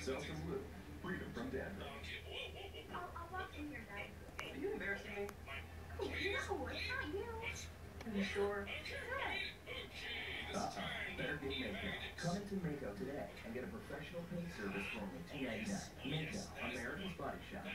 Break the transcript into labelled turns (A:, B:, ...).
A: Selsun Blue. Freedom from dandruff.
B: I'll, I'll walk in here, guys.
C: Are you embarrassing me?
B: Oh, no, it's not you.
C: Are you sure?
A: Uh-uh. Better get Maaco. Come into Maaco today and get a professional paint service for only $2.99. America's Body Shop.